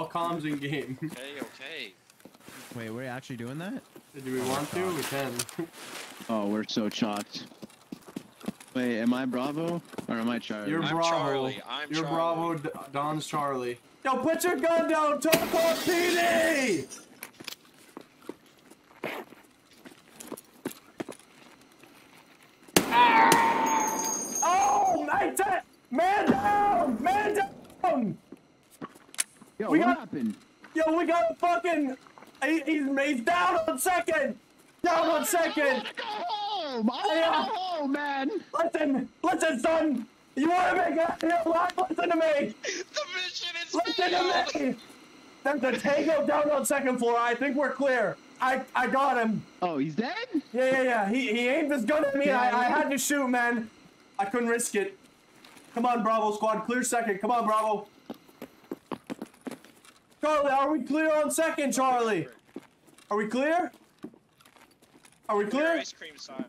all comms in game. Okay, okay. Wait, we're actually doing that? Do we oh, want to? We can. Oh, we're so chopped. Wait, am I Bravo or am I Charlie? You're I'm Bravo. Charlie, I'm You're Charlie. Bravo. D- Don's Charlie. Yo, put your gun down. Talk on PD. Oh, man, down. man down, man down. Yo, we what got- happened? Yo, we got fucking. He, he's, he's down on second. Down on second. Go home! I wanna uh, go home, man! Listen, listen, son. You want to make it here alive? Listen to me. The mission is Listen failed! to me. There's a tango down on second floor. I think we're clear. I, I got him. Oh, he's dead? Yeah, yeah, yeah. He, he aimed his gun at me. I, I had to shoot, man. I couldn't risk it. Come on, Bravo squad. Clear second. Come on, Bravo. Charlie, are we clear on second, Charlie? Are we clear? Are we Clear clear? ice cream sign.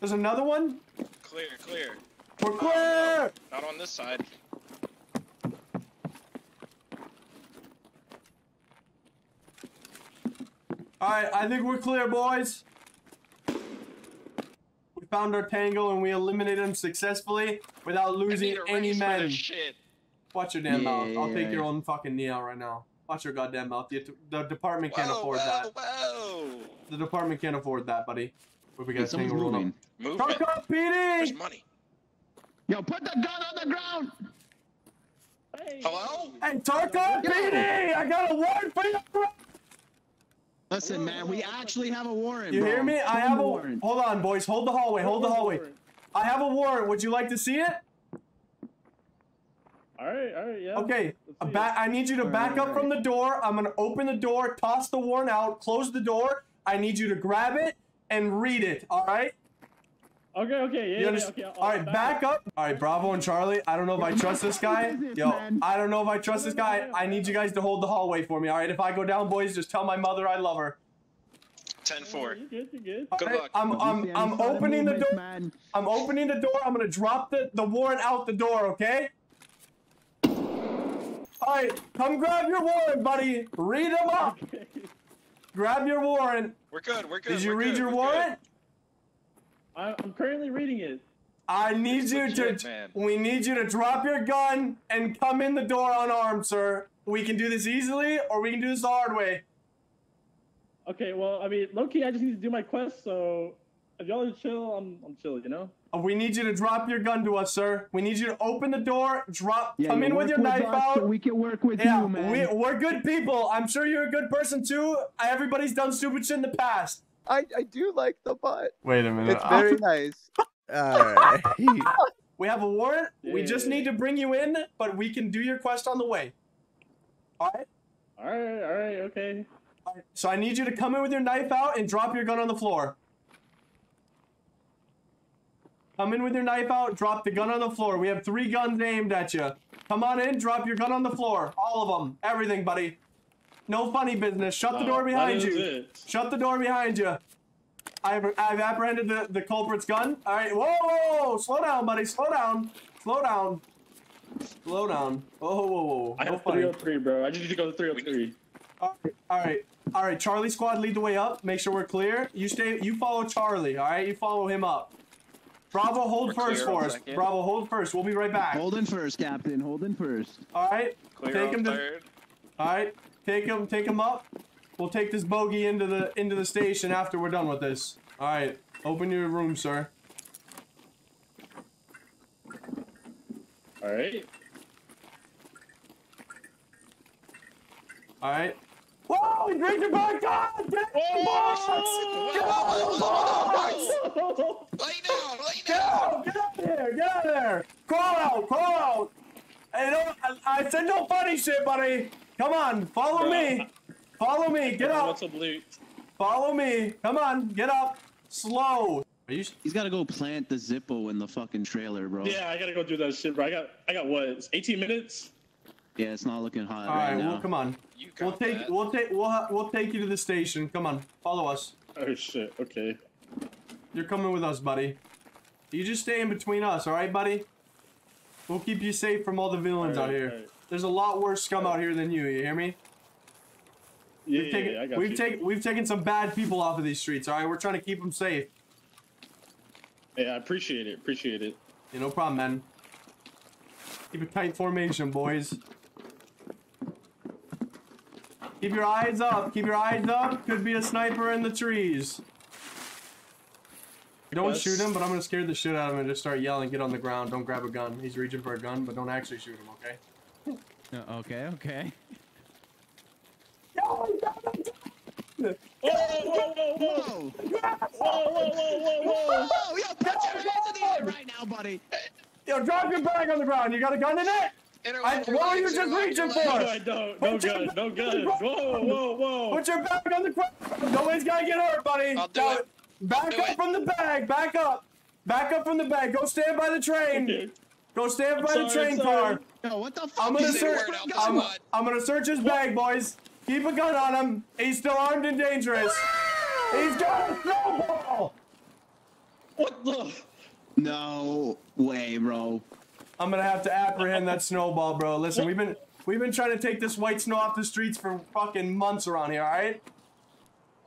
There's another one. Clear, clear. We're clear. Not on this side. All right, I think we're clear, boys. We found our tango and we eliminated him successfully without losing any men. shit. Watch your damn Yeah, mouth. I'll yeah, take yeah. your own fucking knee out right now. Watch your goddamn mouth. The, the department can't whoa, afford whoa, that. Whoa, The department can't afford that, buddy. Where we got Hey, a someone's tango rolling moving. Move Talk it. up, There's PD! money. Yo, put the gun on the ground! Hello? Hey, Tarkov Yo. PD! I got a warrant for you! Listen, man, we actually have a warrant. You bro. hear me? I have a. warrant. Hold on, boys. Hold the hallway. Hold the hallway. I have a warrant. Would you like to see it? All right, all right, yeah. Okay, Let's a ba- I need you to back up from the door. I'm gonna open the door, toss the warrant out, close the door. I need you to grab it and read it. All right. Okay, okay, yeah, yeah okay. All right, I'll back up. All right, Bravo and Charlie. I don't know if I trust this guy. Yo. I don't know if I trust this guy. I need you guys to hold the hallway for me. All right, if I go down, boys, just tell my mother I love her. 10 Yeah, 4. You good? You good? Good Alright, luck. I'm I'm I'm opening the door. I'm opening the door. I'm gonna drop the, the warrant out the door, okay? Alright, come grab your warrant, buddy. Read them up. Grab your warrant. We're good, we're good. Did you we're read good, your we're good. warrant? I, I'm currently reading it. I need you legit, to man. we need you to drop your gun and come in the door unarmed, sir. We can do this easily or we can do this the hard way. Okay, well, I mean, low key, I just need to do my quest, so if y'all are chill, I'm, I'm chill, you know? Uh, We need you to drop your gun to us, sir. We need you to open the door, drop, Yeah, come you in with work your knife out. So we can work with Yeah, you, man. we, we're good people. I'm sure you're a good person too. Everybody's done stupid shit in the past. I, I do like the butt. Wait a minute. It's very nice. Alright. We have a warrant. We just need to bring you in, but we can do your quest on the way. All right. All right, all right, okay. All right. So I need you to come in with your knife out and drop your gun on the floor. Come in with your knife out, drop the gun on the floor. We have three guns aimed at you. Come on in, drop your gun on the floor. All of them. Everything, buddy. No funny business. Shut the door behind you. it. Shut the door behind you. I've, I've apprehended the, the culprit's gun. All right, whoa, whoa, whoa, slow down, buddy, slow down, slow down, slow down. Whoa, whoa, whoa, I no have funny. 303, bro. I just need to go to 303. All right, all right, all right. Charlie squad, lead the way up. Make sure we're clear. You stay. You follow Charlie. All right, you follow him up. Bravo, hold We're first for us. second. Bravo, hold first. We'll be right back. Hold in first, Captain. Hold in first. All right, Clear take him to. third. All right, take him, take him up. We'll take this bogey into the into the station after we're done with this. All right, open your room, sir. All right. All right. Whoa! He drinking my God! Get in the box! Get out of the box! Lay down, lay Get down. out! Get out of there! Get out of there! Crawl out! Crawl out! Hey, don't, I, I said no funny shit, buddy. Come on, follow me. Follow me. Get What's up. up, loot? Follow me. Come on, get up. Slow. Are you? He's got to go plant the Zippo in the fucking trailer, bro. Yeah, I gotta go do that shit, bro. I got, I got what? 18 minutes. Yeah, it's not looking hot All right, right. now. Well, come on. We'll take. that. We'll take. We'll. ha- We'll take you to the station. Come on. Follow us. Oh shit. Okay. You're coming with us, buddy. You just stay in between us, all right, buddy? We'll keep you safe from all the villains out here. alright. there's a lot worse scum out here than you. You hear me? Yeah, We've yeah, taken, yeah, I got we've you. taken, we've taken some bad people off of these streets. All right, we're trying to keep them safe. Yeah, I appreciate it. Appreciate it. Yeah, no problem, man. Keep a tight formation, boys. Keep your eyes up. Keep your eyes up. Could be a sniper in the trees. Don't Yes. shoot him, but I'm gonna scare the shit out of him and just start yelling, get on the ground, don't grab a gun. He's reaching for a gun, but don't actually shoot him, okay? Uh, okay, okay. Whoa, whoa, whoa, whoa, whoa, Whoa! whoa, whoa, whoa, whoa, whoa. Whoa! Yo, put your hands in the air right now, buddy. Yo, drop your bag on the ground. You got a gun in it? Interlock I- your what were you legs, just reaching for? No, legs. I don't. No Put your guns. No back guns. Whoa, whoa, whoa. Put your bag on the ground. Nobody's gotta get hurt, buddy. I'll do Now, it. Back do up it. from the bag. Back up. Back up from the bag. Go stand by the train. Okay. Go stand by sorry, the train sorry. car. Yo, what the fuck I'm gonna is search. word out the I'm. I'm gonna search his bag, boys. Keep a gun on him. He's still armed and dangerous. He's got a snowball. What the? No way, bro. I'm gonna have to apprehend that snowball, bro. Listen, we've been we've been trying to take this white snow off the streets for fucking months around here. All right.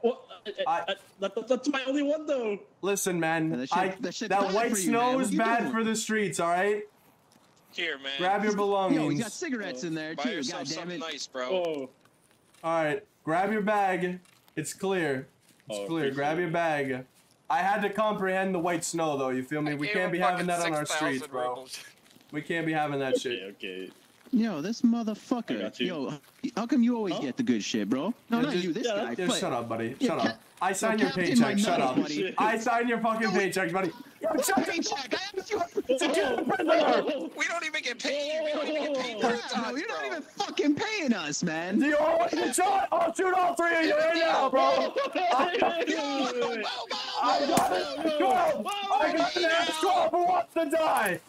What? Uh, I, I- I, that, that- that's my only one though. Listen, man. Yeah, that shit- I, that shit's that white for you, man. snow What is you bad doing? for the streets. All right. Here, man. Grab your belongings. Yo, we got cigarettes in there Buy too. yourself God damn it. nice, bro. Oh. All right, grab your bag. It's clear. It's Oh, clear. appreciate Grab your bag. I had to comprehend the white snow, though. You feel me? I We can't be having that on our streets, bro. rubles. We can't be having that Okay, shit. okay. Yo, this motherfucker. Yo, how come you always Huh? get the good shit, bro? No, Yeah, not just- you. This yeah, guy. Yeah, but- shut up, buddy. Shut ca- up. I signed your paycheck. Shut nuts, up. buddy. I signed your fucking No, wait. paycheck, buddy. Yo, shut. Paycheck. I asked you. Secure the prisoner. We don't even get paid. We don't even get paid Yeah, our you're not even fucking paying us, man. Do you all want to get shot? I'll shoot all three of you right now, bro. I got Whoa, I got an 12. I got an ass 12 who wants to die.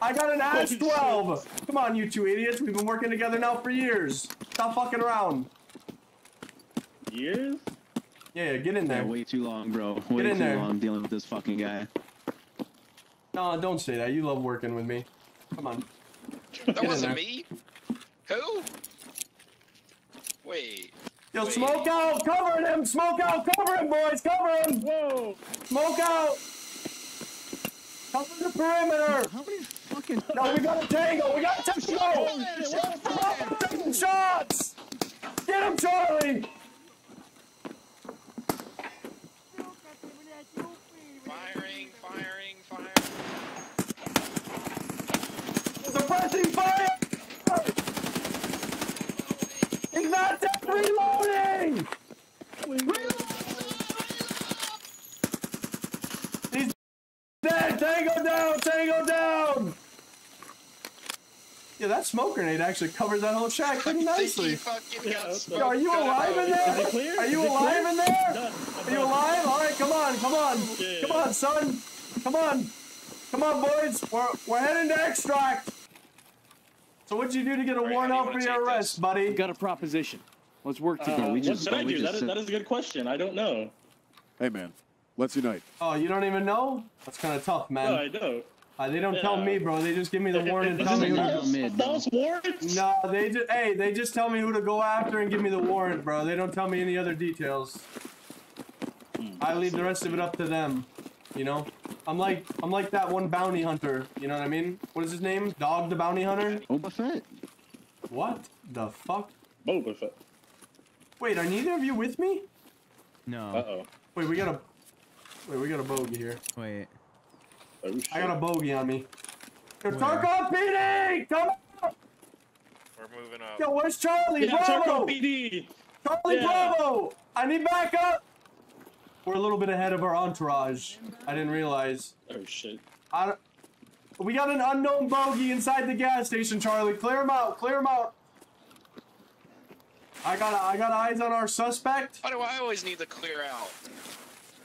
Huh? I got an ass 12. Come on, you two idiots. We've been working together now for years. Stop fucking around. Years? Yeah, yeah, get in Yeah, there. way too long, bro. Way in too there. long dealing with this fucking guy. No, don't say that. You love working with me. Come on. That in wasn't me. Who? Wait. Yo, Wait. smoke out. Cover him. Smoke out. Cover him, boys. Cover him. Whoa! Smoke out. Cover the perimeter. How many fucking. No, we got a tango. We got a Shut tango. fire. Taking shots! Get him, Charlie! Firing, firing, firing. Suppressing fire! He's not dead! Reloading! He's dead! Tango down! Tango down! Yeah, that smoke grenade actually covers that whole shack pretty I think he nicely. Yeah, got that's smoked. Yo, are you alive in there? Are you alive in there? Done. Are you alive? All right, come on, come on, Yeah. come on, son, come on, come on, boys. We're we're heading to extract. So what'd you do to get a Alright, warrant out for your arrest, this? buddy? We've got a proposition. Let's work Uh, together. we what just- should I do? just That is, that is a good question. I don't know. Hey man, let's unite. Oh, you don't even know? That's kind of tough, man. No, I man. don't. Uh, they don't tell me, bro. They just give me the warrant and tell me a who to. False- false, mid, bro. false warrant? No, they just hey, they just tell me who to go after and give me the warrant, bro. They don't tell me any other details. I leave the rest of it up to them. You know, I'm like I'm like that one bounty hunter. You know what I mean? What is his name? Dog the bounty hunter? Boba Fett. What the fuck? Boba Fett. Wait, are neither of you with me? No. Uh-oh. Wait, we got a wait, we got a bogey here. Wait. Oh. I got a bogey on me. Yo, Where? Tarkov PD, come on! We're moving up. Yo, where's Charlie? Yeah, Charcoal Bravo! PD! Charlie Yeah. Bravo! I need backup! We're a little bit ahead of our entourage. I didn't realize. Oh, shit. I don't, we got an unknown bogey inside the gas station, Charlie. Clear him out. Clear him out. I got I got eyes on our suspect. Why do I always need to clear out?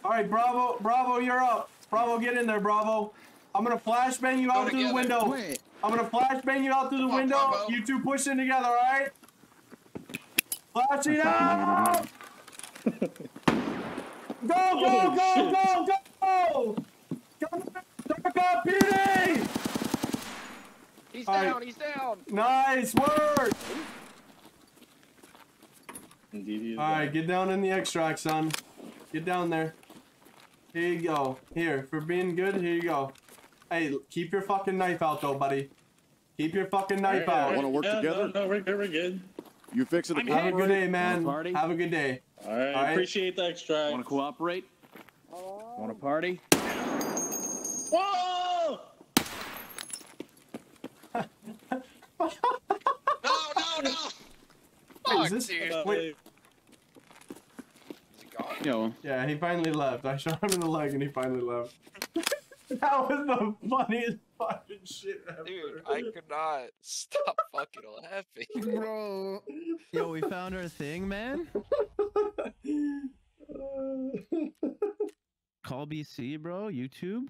All right, Bravo, Bravo, you're up. Bravo, get in there, Bravo. I'm gonna flashbang you out through the window. Wait. I'm gonna flashbang you out through the Come window. Bravo. You two push in together, all right? Flashing out! Go, go, Oh, go, shit. go, go! Come on, Tarkov PD! He's He's All right. down. He's down. Nice work! Indeed, All right, down. get down in the extract, son. Get down there. Here you go. Here, for being good, here you go. Hey, keep your fucking knife out, though, buddy. Keep your fucking knife Alright, out. Wanna work yeah, together? No, no, we're good. We're good. You fix it. Have a good day, man. party? Have a good day. All right, Alright. appreciate the extract. Want to cooperate? Want to party? Whoa! No, no, no. Wait, Fuck, is this- dude. Wait. Is he gone? Yo, Yeah, he finally left. I shot him in the leg and he finally left. that was the funniest fucking shit ever. Dude, I could not stop fucking laughing. Bro. Yo, we found our thing, man. Call BC, bro. YouTube.